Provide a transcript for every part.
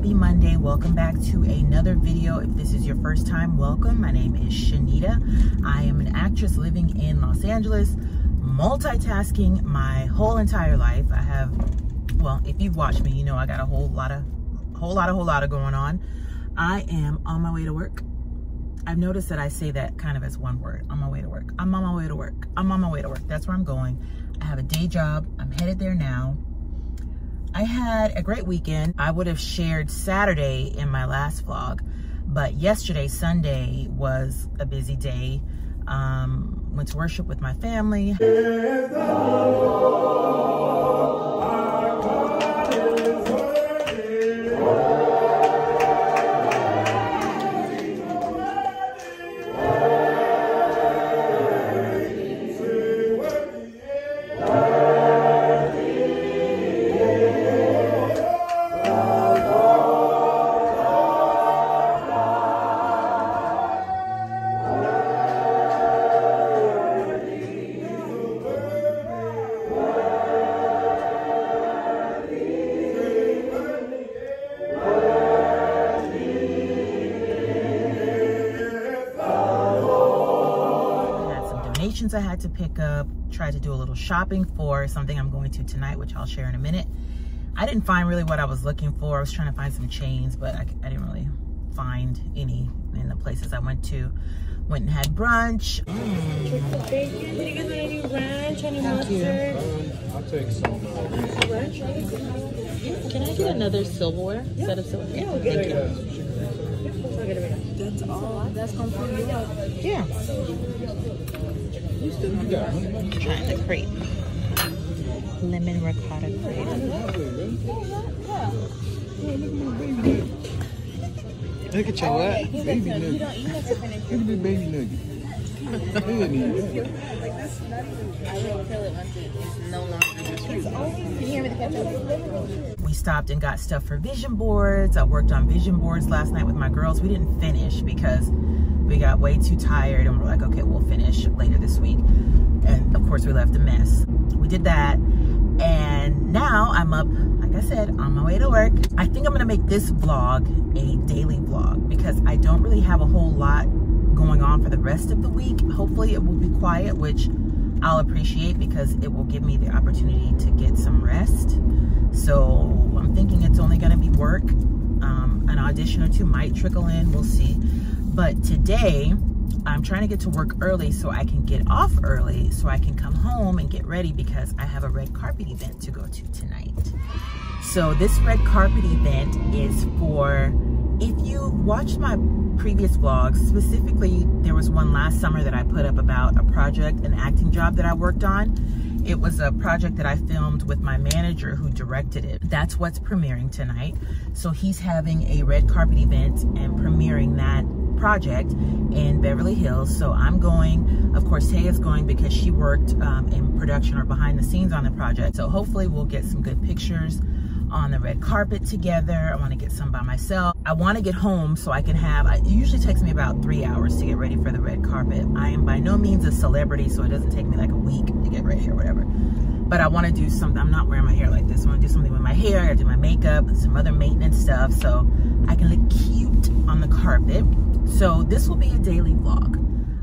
happy Monday. Welcome back to another video. If this is your first time, welcome. My name is Shenita. I am an actress living in Los Angeles, multitasking my whole entire life. I have, well, if you've watched me, you know I got a whole lot of, whole lot of, whole lot of going on. I am on my way to work. I've noticed that I say that kind of as one word, on my way to work. I'm on my way to work. I'm on my way to work. That's where I'm going. I have a day job. I'm headed there now. I had a great weekend. I would have shared Saturday in my last vlog, but yesterday, Sunday, was a busy day. Um, went to worship with my family. Donations I had to pick up, tried to do a little shopping for something I'm going to tonight, which I'll share in a minute. I didn't find really what I was looking for. I was trying to find some chains, but I, I didn't really find any in the places I went to. Went and had brunch. Mm. any ranch, any mustard? I'll take some. Can I get another silverware? Yeah. Set of silverware? Yeah, thank you. That's all. That's gonna fill you up. Yeah. You still Trying the crepe. Lemon ricotta crepe. Look at your what? Baby nugget. Look at this baby nugget. We stopped and got stuff for vision boards. I worked on vision boards last night with my girls. We didn't finish because we got way too tired and we're like, okay, we'll finish later this week. And of course we left a mess. We did that. And now I'm up, like I said, on my way to work. I think I'm gonna make this vlog a daily vlog because I don't really have a whole lot going on for the rest of the week. Hopefully it will be quiet, which I'll appreciate because it will give me the opportunity to get some rest. So I'm thinking it's only gonna be work. Um, an audition or two might trickle in, we'll see. But today, I'm trying to get to work early so I can get off early so I can come home and get ready because I have a red carpet event to go to tonight. So this red carpet event is for, if you watched my previous vlogs, specifically there was one last summer that I put up about a project, an acting job that I worked on. It was a project that I filmed with my manager who directed it. That's what's premiering tonight. So he's having a red carpet event and premiering that project in Beverly Hills. So I'm going, of course, Taya's going because she worked um, in production or behind the scenes on the project. So hopefully we'll get some good pictures on the red carpet together. I want to get some by myself. I want to get home so I can have, it usually takes me about three hours to get ready for the red carpet. I am by no means a celebrity, so it doesn't take me like a week to get ready or whatever. But I want to do something, I'm not wearing my hair like this. I want to do something with my hair, I do my makeup, some other maintenance stuff so I can look cute on the carpet. So this will be a daily vlog.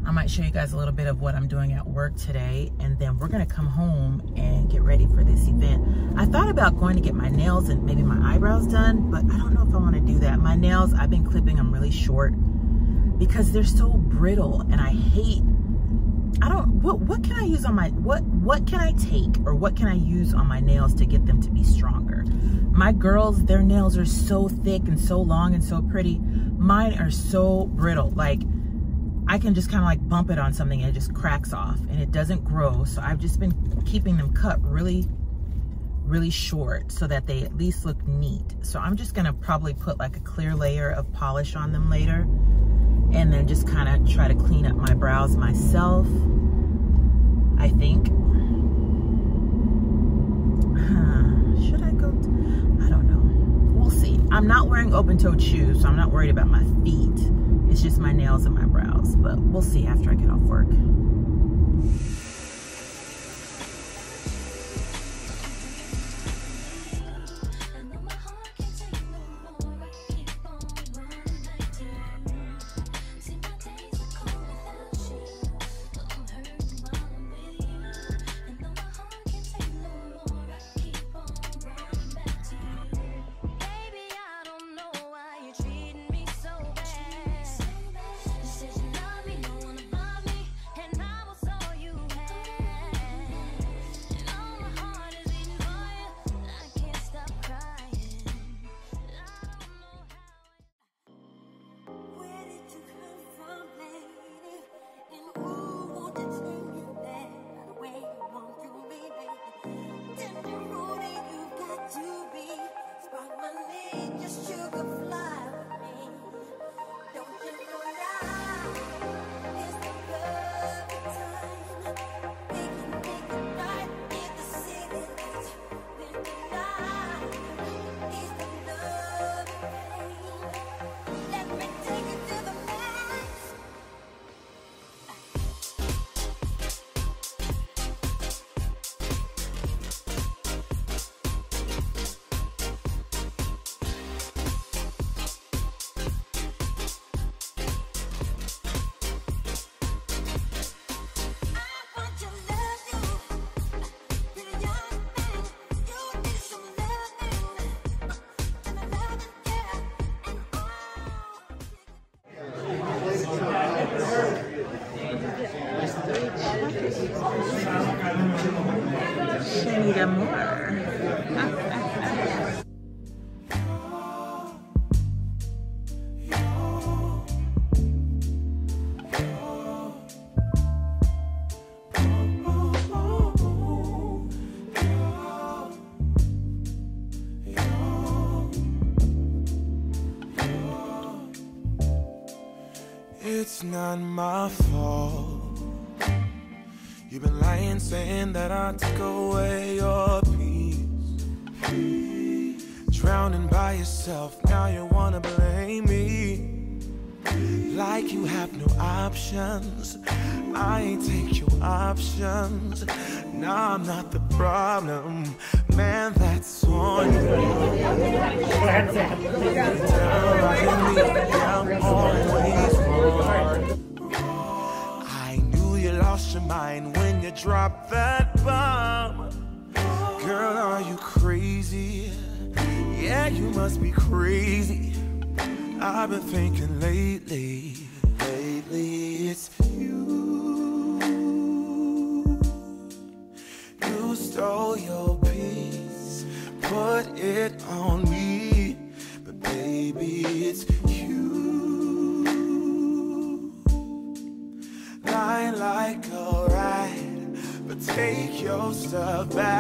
I might show you guys a little bit of what I'm doing at work today and then we're gonna come home and get ready for this event. I thought about going to get my nails and maybe my eyebrows done, but I don't know if I wanna do that. My nails, I've been clipping them really short because they're so brittle and I hate, I don't, what, what can I use on my, what, what can I take or what can I use on my nails to get them to be stronger? My girls, their nails are so thick and so long and so pretty Mine are so brittle. Like I can just kind of like bump it on something and it just cracks off and it doesn't grow. So I've just been keeping them cut really, really short so that they at least look neat. So I'm just gonna probably put like a clear layer of polish on them later and then just kind of try to clean up my brows myself, I think. Should I go? I don't know. We'll see. I'm not wearing open-toed shoes, so I'm not worried about my feet. It's just my nails and my brows, but we'll see after I get off work. It's not my fault. You've been lying, saying that I took away your peace. Drowning by yourself, now you wanna blame me. Like you have no options. I ain't take your options. Now I'm not the problem. Man, that's on you. Me I'm always wrong. I knew you lost your mind when you dropped that bomb. Girl, are you crazy? Yeah, you must be crazy. I've been thinking lately, lately it's you. You stole your peace, put it on me, Lying